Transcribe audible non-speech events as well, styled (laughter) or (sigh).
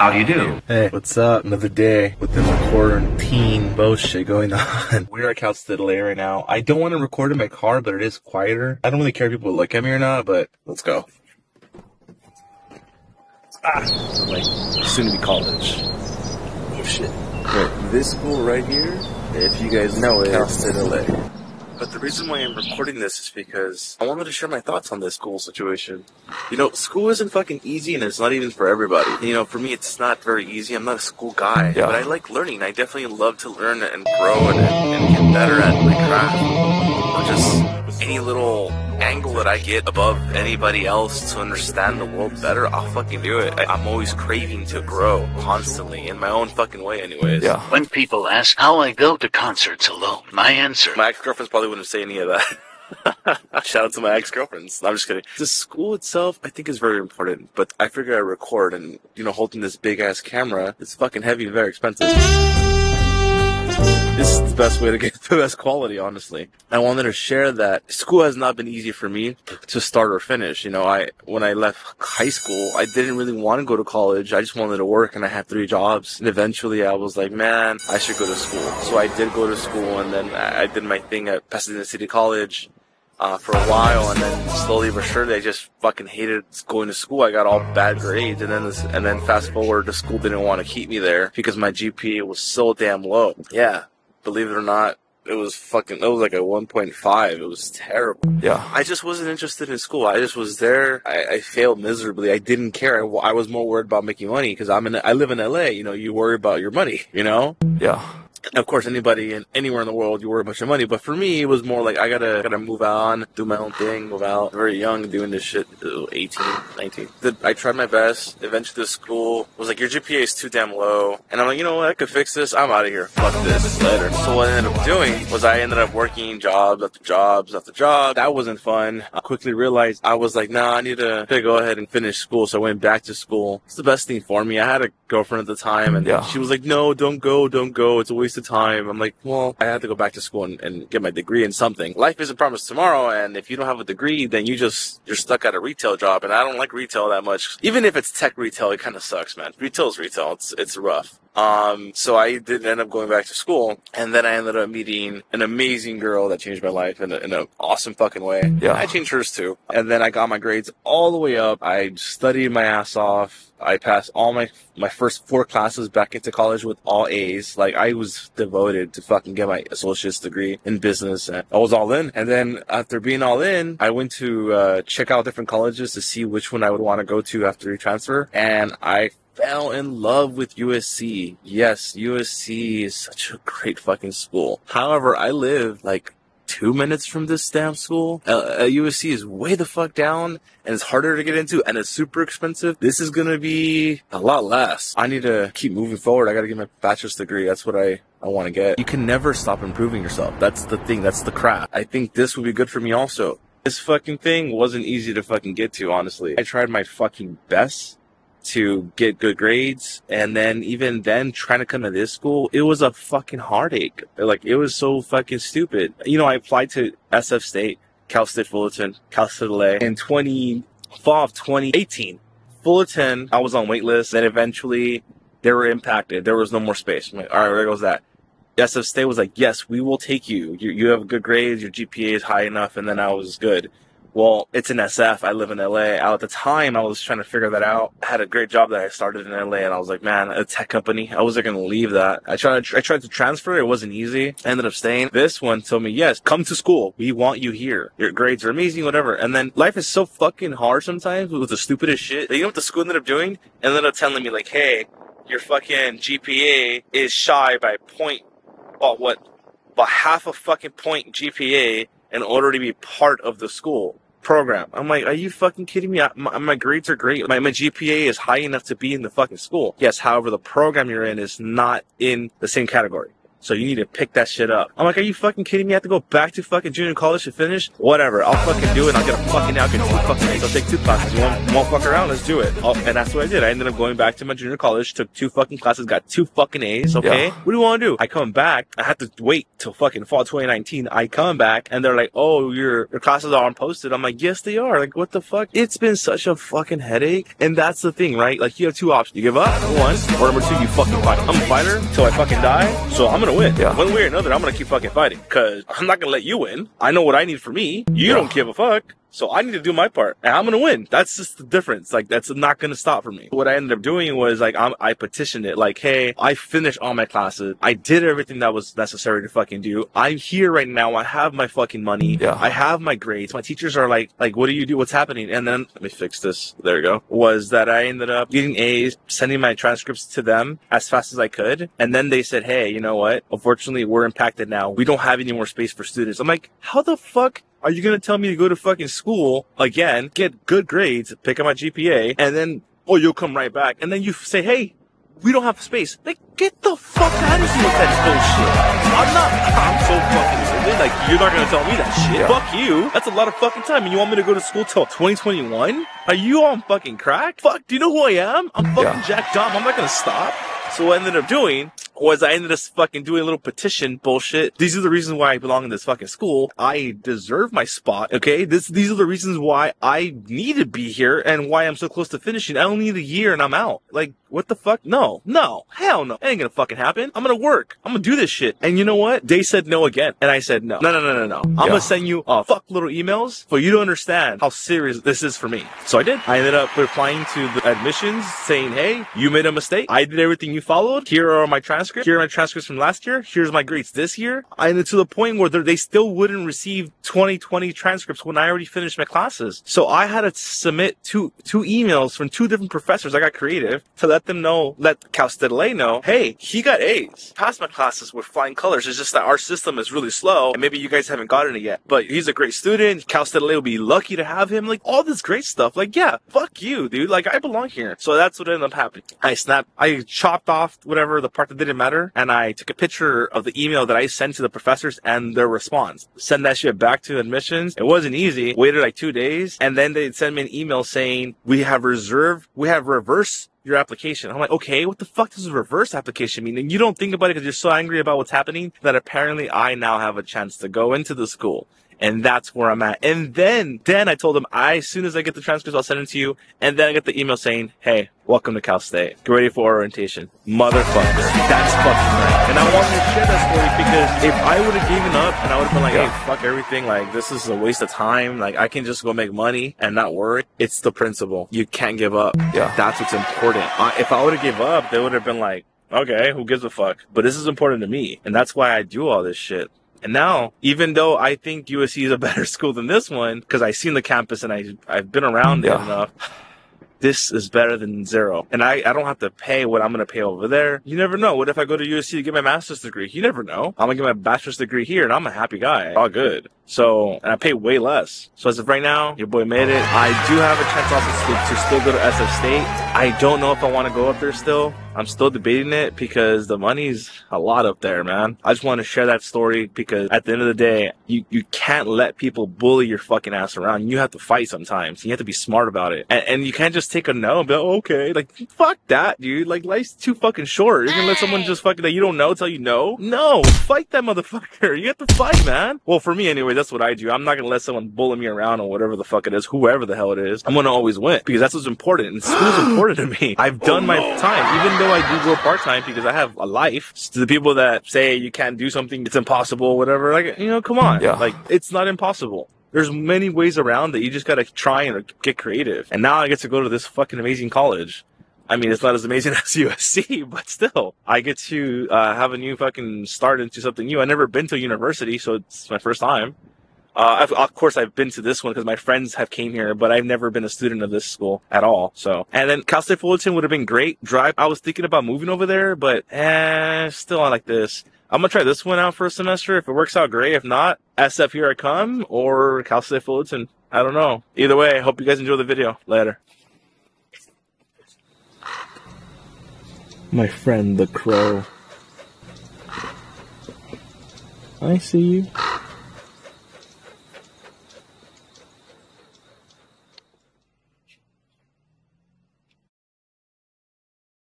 How do you do? Hey, what's up? Another day with the quarantine bullshit going on. We're at Cal State LA right now. I don't want to record in my car, but it is quieter. I don't really care if people look at me or not, but let's go. Ah, like soon to be college. Oh shit. Right, this school right here, if you guys know it, Cal it's State LA. But the reason why I'm recording this is because I wanted to share my thoughts on this school situation. You know, school isn't fucking easy and it's not even for everybody. You know, for me, it's not very easy. I'm not a school guy, Yeah. but I like learning. I definitely love to learn and grow and, and get better at my craft. Angle that I get above anybody else to understand the world better, I'll fucking do it. I, I'm always craving to grow constantly in my own fucking way, anyways. Yeah. When people ask how I go to concerts alone, my answer My ex-girlfriends probably wouldn't say any of that. (laughs) Shout out to my ex-girlfriends. No, I'm just kidding. The school itself, I think, is very important, but I figure I record and, you know, holding this big-ass camera, it's fucking heavy and very expensive. This is the best way to get (laughs) the best quality, honestly. I wanted to share that school has not been easy for me to start or finish. You know, I, when I left high school, I didn't really want to go to college. I just wanted to work and I had three jobs. And eventually I was like, man, I should go to school. So I did go to school and then I did my thing at Pasadena City College. Uh, for a while, and then slowly but surely, I just fucking hated going to school. I got all bad grades, and then this, and then fast forward, the school didn't want to keep me there because my GPA was so damn low. Yeah, believe it or not, it was fucking. It was like a 1.5. It was terrible. Yeah. I just wasn't interested in school. I just was there. I, I failed miserably. I didn't care. I, I was more worried about making money because I'm in. I live in LA. You know, you worry about your money. You know. Yeah. Of course, anybody in anywhere in the world, you worry about your money. But for me, it was more like I gotta gotta move on, do my own thing, move out. Very young, doing this shit. uh, 18, 19. Did- I tried my best. Eventually, the school was like, "Your GPA is too damn low," and I'm like, "You know what? I could fix this. I'm out of here. Fuck this. Later." So what I ended up doing was I ended up working jobs after jobs after jobs. That wasn't fun. I quickly realized I was like, "Nah, I need to, go ahead and finish school." So I went back to school. It's the best thing for me. I had a girlfriend at the time, and Yeah. she was like, "No, don't go, don't go. It's a waste of time." I'm like, "Well, I had to go back to school and, and get my degree in something. Life isn't promised tomorrow, and if you don't have a degree, then you just you're stuck at a retail job. And I don't like retail that much. Even if it's tech retail, it kind of sucks, man. Retail is retail. It's it's rough. Um, so I did end up going back to school, and then I ended up meeting an amazing girl that changed my life in, a, in an awesome fucking way. Yeah. I changed hers too. And then I got my grades all the way up. I studied my ass off. I passed all my my first four classes back into college with all A's. Like I was devoted to fucking get my associate's degree in business. And I was all in. And then after being all in, I went to uh, check out different colleges to see which one I would want to go to after transfer. And I fell in love with USC. Yes, USC is such a great fucking school. However, I live like two minutes from this damn school. Uh, uh, USC is way the fuck down and it's harder to get into and it's super expensive. This is gonna be a lot less. I need to keep moving forward. I gotta get my bachelor's degree. That's what I, I want to get. You can never stop improving yourself. That's the thing. That's the craft. I think this would be good for me also. This fucking thing wasn't easy to fucking get to, honestly. I tried my fucking best to get good grades. And then even then trying to come to this school, it was a fucking heartache. Like it was so fucking stupid. You know, I applied to SF State, Cal State Fullerton, Cal State LA in 20, fall of 2018. Fullerton, I was on wait list. Then eventually they were impacted. There was no more space. I'm like, all right, where goes that. SF State was like, yes, we will take you. You, you have good grades. Your GPA is high enough. And then I was good. Well, it's in SF. I live in LA. At the time, I was trying to figure that out. I had a great job that I started in LA, and I was like, man, a tech company. I wasn't going to leave that. I tried. I tried to transfer. It wasn't easy. I ended up staying. This one told me, yes, come to school. We want you here. Your grades are amazing, whatever. And then life is so fucking hard sometimes with the stupidest shit. You know what the school ended up doing? And Ended up telling me like, hey, your fucking GPA is shy by point, what, by half a fucking point GPA in order to be part of the school program. I'm like, are you fucking kidding me? I, my, my grades are great. My, my GPA is high enough to be in the fucking school. Yes, however, the program you're in is not in the same category. So you need to pick that shit up. I'm like, are you fucking kidding me? I have to go back to fucking junior college to finish? Whatever. I'll fucking do it. I'll get a fucking out, get two fucking A's. I'll take two classes. You want fuck around? Let's do it. I'll, and that's what I did. I ended up going back to my junior college, took two fucking classes, got two fucking A's. Okay. Yeah. What do you want to do? I come back. I had to wait till fucking fall 2019. I come back and they're like, oh, your, your classes are unposted. I'm like, yes, they are. Like, what the fuck? It's been such a fucking headache. And that's the thing, right? Like, you have two options. You give up, one, or number two, you fucking fight. I'm a fighter till I fucking die. So I'm gonna win. Yeah. One way or another, I'm gonna keep fucking fighting. Cause I'm not gonna let you win. I know what I need for me. You Yeah. don't give a fuck. So I need to do my part and I'm going to win. That's just the difference. Like that's not going to stop for me. What I ended up doing was like, I'm, I petitioned it like, Hey, I finished all my classes. I did everything that was necessary to fucking do. I'm here right now. I have my fucking money. Yeah. I have my grades. My teachers are like, like, what do you do? What's happening? And then let me fix this. There you go. Was that I ended up getting A's, sending my transcripts to them as fast as I could. And then they said, Hey, you know what? Unfortunately, we're impacted now. We don't have any more space for students. I'm like, how the fuck are you gonna tell me to go to fucking school again, get good grades, pick up my GPA, and then oh you'll come right back, and then you say, hey, we don't have space. Like, get the fuck out of here with that bullshit. I'm not. I'm so fucking stupid. Like, you're not gonna tell me that shit. Yeah. Fuck you. That's a lot of fucking time, and you want me to go to school till 2021? Are you on fucking crack? Fuck. Do you know who I am? I'm fucking Yeah. Jack Dom. I'm not gonna stop. So what I ended up doing was I ended up fucking doing a little petition bullshit. These are the reasons why I belong in this fucking school. I deserve my spot. Okay. This, these are the reasons why I need to be here and why I'm so close to finishing. I only need a year and I'm out. Like, what the fuck? No, no, hell no. It ain't gonna fucking happen. I'm gonna work. I'm gonna do this shit. And you know what? They said no again. And I said no. No, no, no, no, no. I'm Yeah. gonna send you a fuck little emails for you to understand how serious this is for me. So I did. I ended up replying to the admissions saying, hey, you made a mistake. I did everything you followed. Here are my transcripts. Here are my transcripts from last year. Here's my grades this year. And to the point where they still wouldn't receive 2020 transcripts when I already finished my classes. So I had to submit two, two emails from two different professors. I got creative to let them know, let Cal State know, hey, he got A's. Passed my classes with flying colors. It's just that our system is really slow and maybe you guys haven't gotten it yet. But he's a great student. Cal State will be lucky to have him. Like all this great stuff. Like, yeah, fuck you, dude. Like I belong here. So that's what ended up happening. I snapped, I chopped off whatever the part that didn't matter and I took a picture of the email that I sent to the professors and their response. Send that shit back to admissions. It wasn't easy. Waited like two days and then they'd send me an email saying, we have reserved, we have reversed your application. I'm like, okay, what the fuck does a reverse application mean? And you don't think about it because you're so angry about what's happening that apparently I now have a chance to go into the school. And that's where I'm at. And then, then I told them, I, as soon as I get the transcripts, I'll send it to you. And then I get the email saying, hey, welcome to Cal State. Get ready for orientation. Motherfucker. That's fucking right. And I wanted to share that story because if I would have given up and I would have been like, hey, fuck everything, like this is a waste of time. Like I can just go make money and not worry. It's the principle. You can't give up. Yeah. That's what's important. I, if I would have give up, they would have been like, okay, who gives a fuck? But this is important to me. And that's why I do all this shit. And now, even though I think USC is a better (laughs) school than this one, because I've seen the campus and I, I've been around it enough, this is better than zero. And I, I don't have to pay what I'm going to pay over there. You never know. What if I go to USC to get my master's degree? You never know. I'm going to get my bachelor's degree here and I'm a happy guy. All good. So, and I pay way less. So as of right now, your boy made it. I do have a chance also to, to still go to SF State. I don't know if I want to go up there still. I'm still debating it because the money's a lot up there, man. I just want to share that story because at the end of the day, you, you can't let people bully your fucking ass around. You have to fight sometimes. You have to be smart about it. And, and you can't just take a no and be like, okay. Like, fuck that, dude. Like, life's too fucking short. You're gonna let someone just fucking, that you don't know tell you no? No. Fight that motherfucker. (laughs) You have to fight, man. Well, for me anyway, that's what I do. I'm not gonna let someone bully me around or whatever the fuck it is, whoever the hell it is. I'm gonna always win because that's what's important. And school's important to me. I've done my time, even though I do go part time because I have a life. To the people that say you can't do something, it's impossible, whatever. Like, you know, come on. Yeah. Like, it's not impossible. There's many ways around it. You just gotta try and get creative. And now I get to go to this fucking amazing college. I mean, it's not as amazing (laughs) as USC, but still, I get to uh, have a new fucking start into something new. I've never been to a university, so it's my first time. Uh, of course, I've been to this one because my friends have came here, but I've never been a student of this school at all. So, and then Cal State Fullerton would have been great. Drive. I was thinking about moving over there, but eh, still I like this. I'm gonna try this one out for a semester. If it works out, great. If not, SF here I come or Cal State Fullerton. I don't know. Either way, I hope you guys enjoy the video. Later. My friend the crow. I see you.